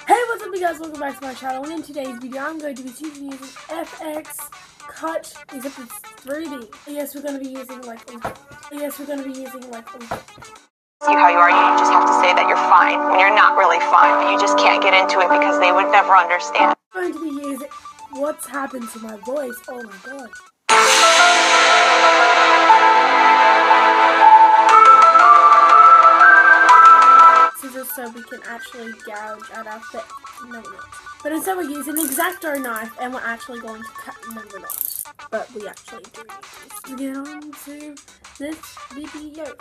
Hey, what's up you guys? Welcome back to my channel. And in today's video, I'm going to be teaching you using FX Cut, except it's 3D. Yes, we're going to be using like, yes, we're going to be using like, see how you are, you just have to say that you're fine when you're not really fine, but you just can't get into it because they would never understand. I'm going to be using what's happened to my voice. Oh my god. So we can actually gouge at our fit number knots. But instead we're using an X-Acto knife and we're actually going to cut number knots. But we actually do use this. Get on to this video.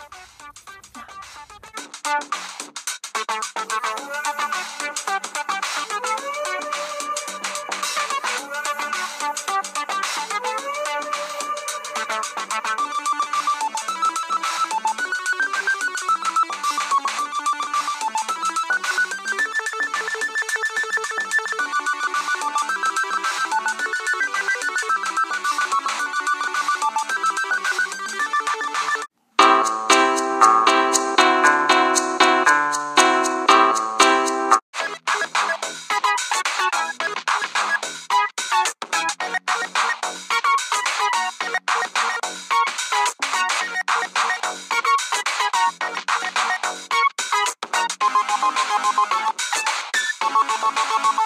Crotch!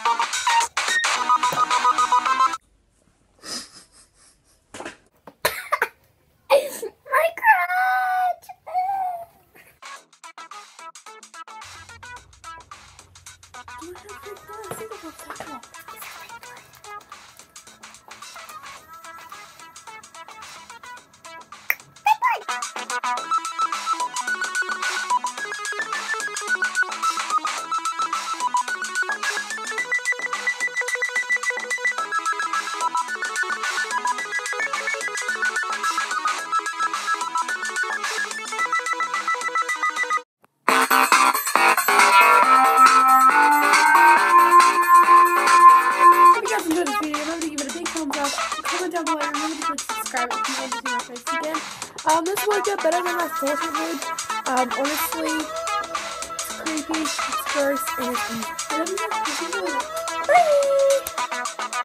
Do comment down below, and remember to subscribe if you want to see my face again. Um, this worked out better than I thought it would. Um, honestly, it's creepy, it's gross, and it's. Bye!